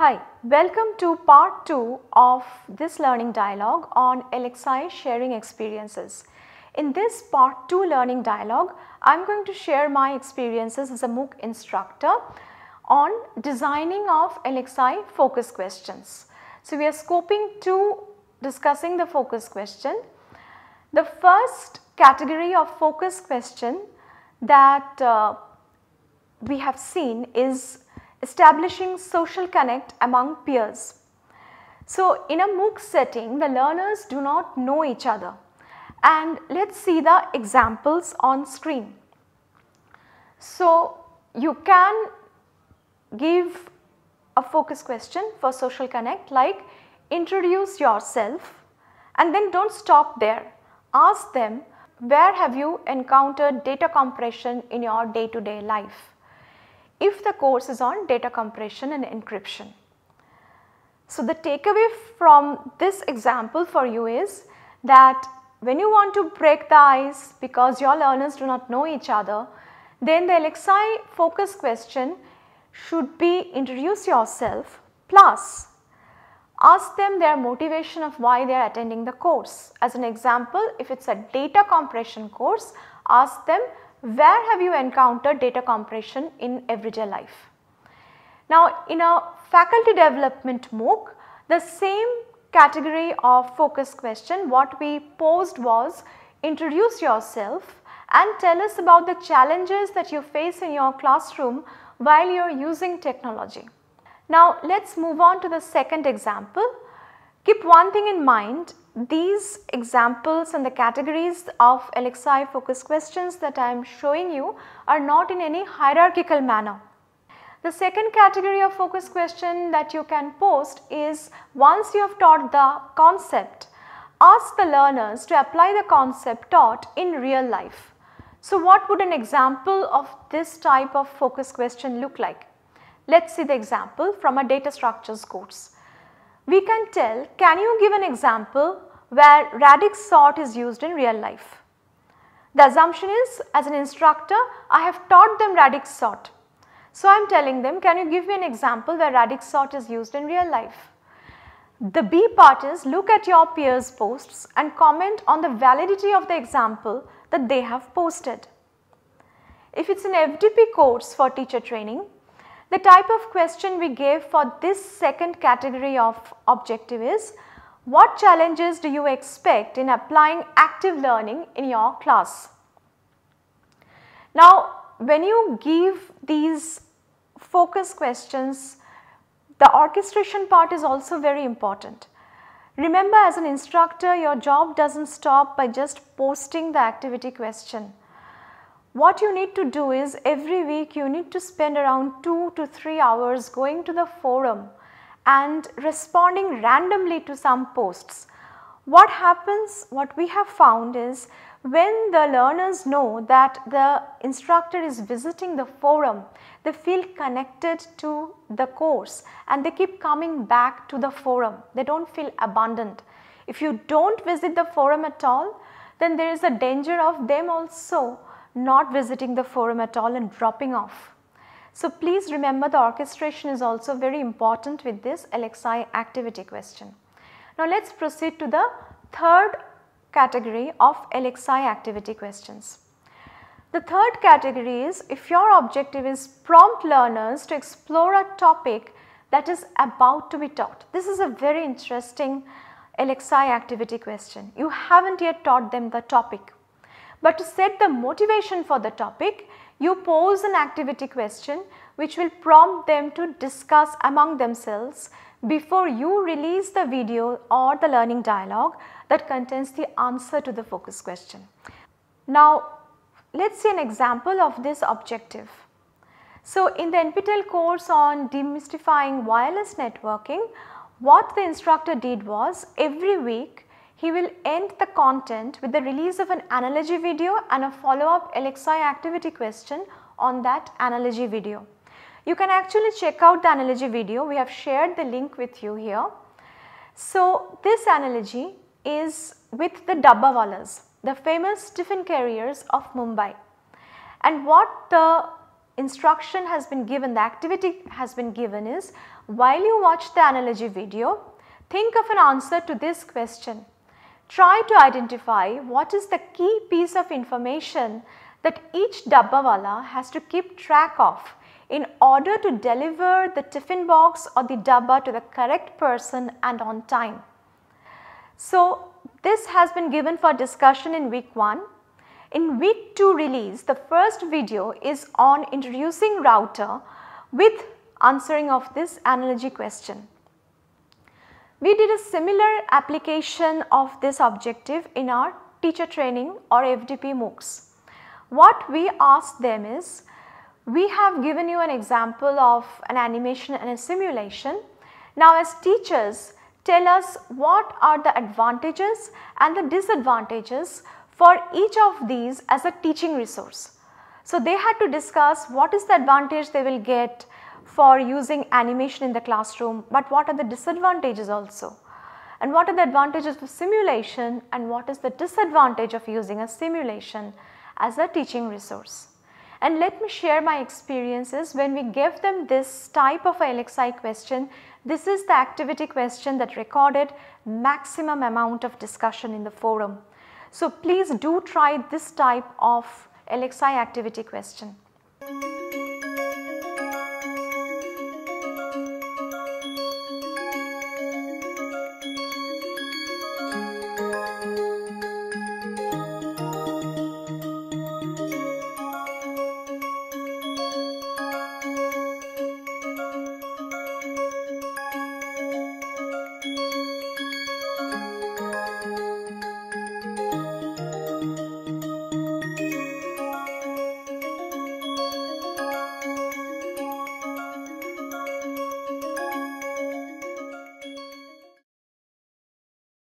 Hi, welcome to part 2 of this learning dialogue on LXI sharing experiences. In this part 2 learning dialogue, I am going to share my experiences as a MOOC instructor on designing of LXI focus questions. So, we are scoping to discussing the focus question. The first category of focus question that uh, we have seen is establishing social connect among peers. So, in a MOOC setting the learners do not know each other and let us see the examples on screen. So, you can give a focus question for social connect like introduce yourself and then do not stop there. Ask them where have you encountered data compression in your day to day life if the course is on data compression and encryption. So, the takeaway from this example for you is that when you want to break the ice because your learners do not know each other, then the LXI focus question should be introduce yourself plus ask them their motivation of why they are attending the course. As an example, if it is a data compression course, ask them where have you encountered data compression in everyday life? Now in a faculty development MOOC, the same category of focus question what we posed was introduce yourself and tell us about the challenges that you face in your classroom while you are using technology. Now let us move on to the second example. Keep one thing in mind these examples and the categories of LXI focus questions that I am showing you are not in any hierarchical manner. The second category of focus question that you can post is once you have taught the concept, ask the learners to apply the concept taught in real life. So, what would an example of this type of focus question look like? Let us see the example from a data structures course we can tell can you give an example where radix sort is used in real life. The assumption is as an instructor I have taught them radix sort. So, I am telling them can you give me an example where radix sort is used in real life. The B part is look at your peers posts and comment on the validity of the example that they have posted. If it is an FDP course for teacher training, the type of question we gave for this second category of objective is what challenges do you expect in applying active learning in your class? Now when you give these focus questions the orchestration part is also very important. Remember as an instructor your job does not stop by just posting the activity question. What you need to do is every week you need to spend around 2 to 3 hours going to the forum and responding randomly to some posts. What happens, what we have found is when the learners know that the instructor is visiting the forum, they feel connected to the course and they keep coming back to the forum. They do not feel abandoned. If you do not visit the forum at all, then there is a danger of them also not visiting the forum at all and dropping off. So, please remember the orchestration is also very important with this LXI activity question. Now, let us proceed to the third category of LXI activity questions. The third category is if your objective is prompt learners to explore a topic that is about to be taught. This is a very interesting LXI activity question. You have not yet taught them the topic. But to set the motivation for the topic, you pose an activity question which will prompt them to discuss among themselves before you release the video or the learning dialogue that contains the answer to the focus question. Now, let us see an example of this objective. So, in the NPTEL course on demystifying wireless networking, what the instructor did was every week he will end the content with the release of an analogy video and a follow up LXI activity question on that analogy video. You can actually check out the analogy video, we have shared the link with you here. So, this analogy is with the Dabbawalas, the famous tiffin carriers of Mumbai. And what the instruction has been given, the activity has been given is while you watch the analogy video, think of an answer to this question. Try to identify what is the key piece of information that each dabbawala has to keep track of in order to deliver the tiffin box or the dabba to the correct person and on time. So, this has been given for discussion in week 1. In week 2 release, the first video is on introducing router with answering of this analogy question. We did a similar application of this objective in our teacher training or FDP MOOCs. What we asked them is, we have given you an example of an animation and a simulation. Now as teachers, tell us what are the advantages and the disadvantages for each of these as a teaching resource. So they had to discuss what is the advantage they will get for using animation in the classroom, but what are the disadvantages also and what are the advantages of simulation and what is the disadvantage of using a simulation as a teaching resource. And let me share my experiences when we gave them this type of LXI question. This is the activity question that recorded maximum amount of discussion in the forum. So please do try this type of LXI activity question.